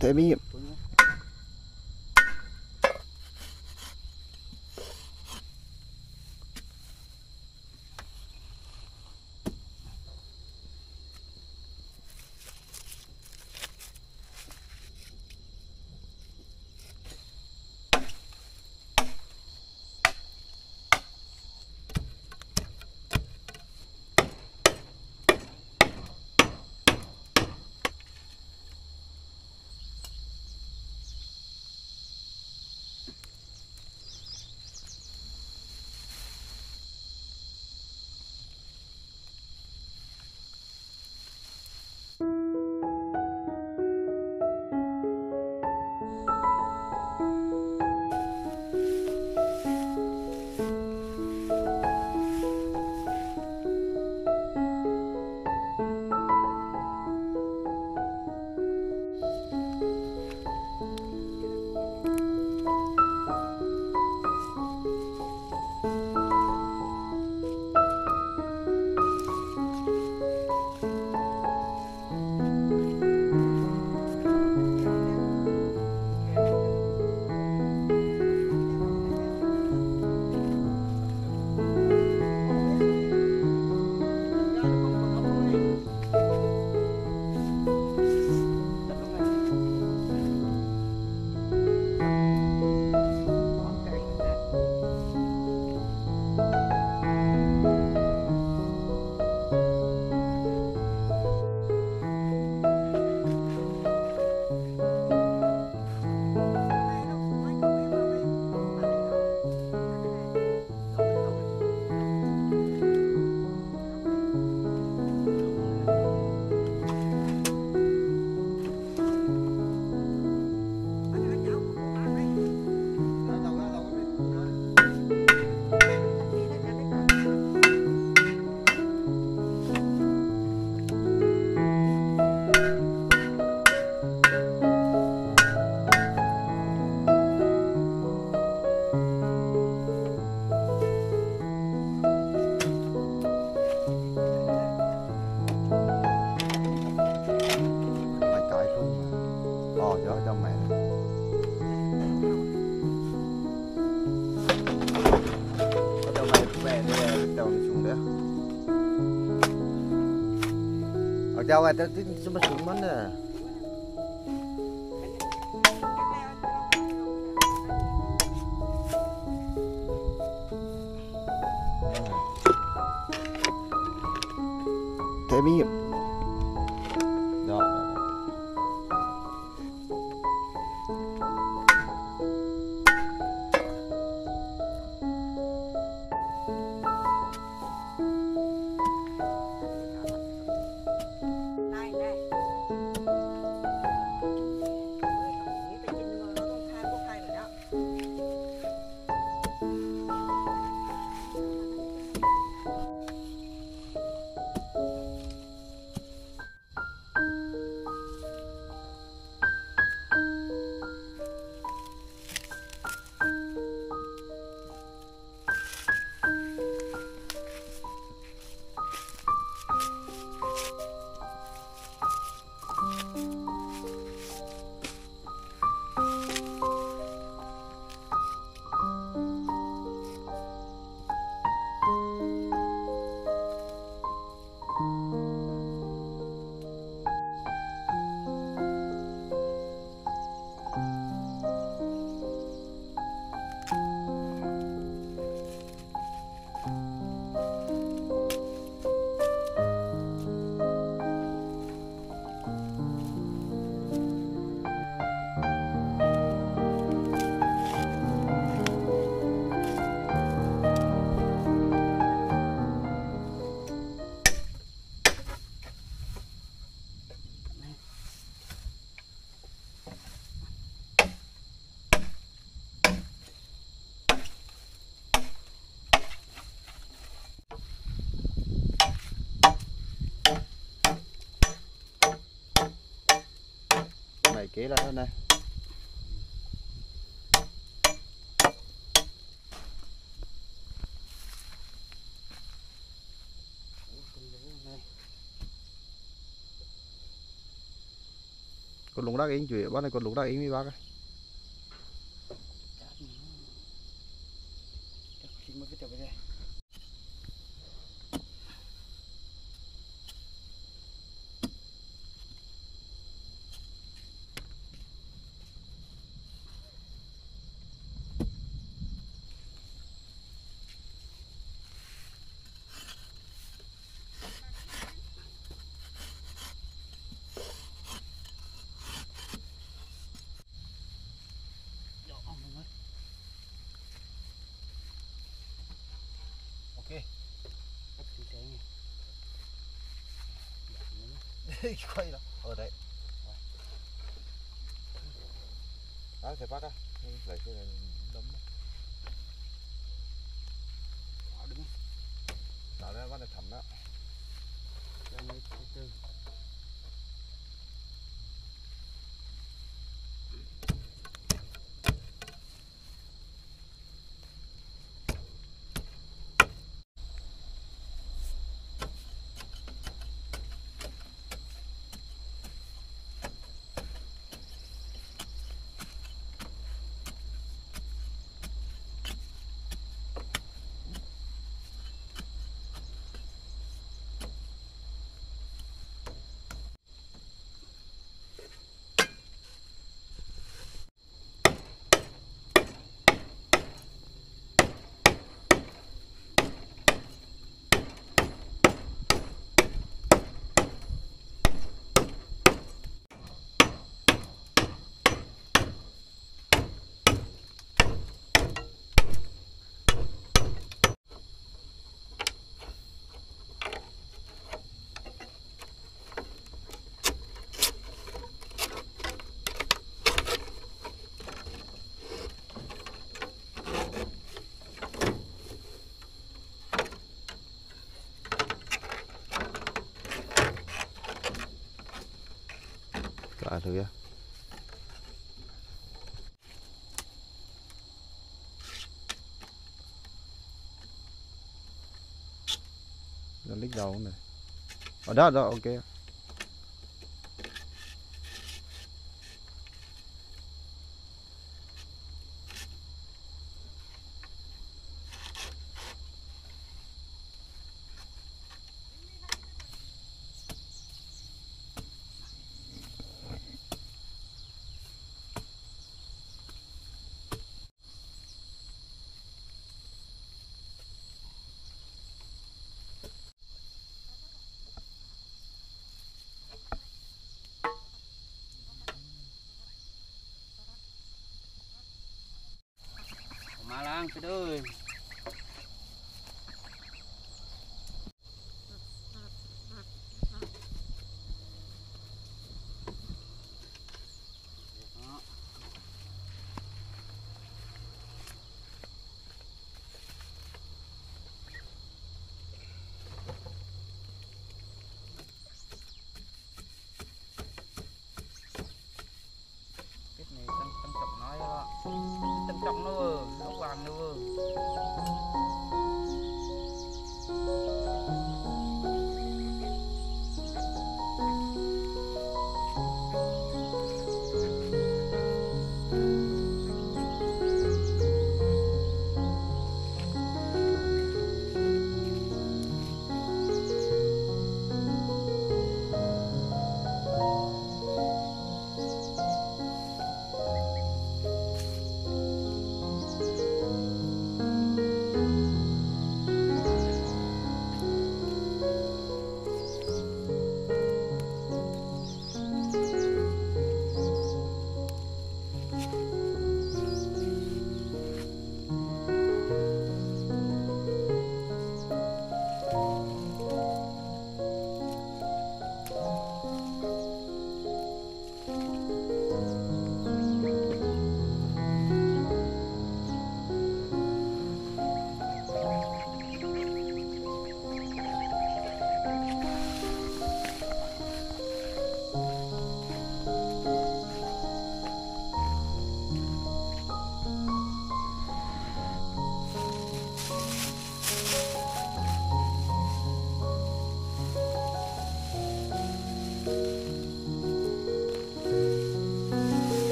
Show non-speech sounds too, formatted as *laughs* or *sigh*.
Thế bí nghiệm đâu rồi tao tính mà xuống mất nè à. Thế bí nghiệp Đó, đó, đó. kỹ lại nè. Con lụng đá yến chuyện bác này còn lụng đá yến với bác ạ Chắc mình... *laughs* quay đó. Ở đấy. Đó thì bắt á. Ừ, lấy cái này đấm Đó, đứng. Đó đây bắt này thầm đó. Ra đây tư. Cả thử lít đầu này? Ở đó đó ok.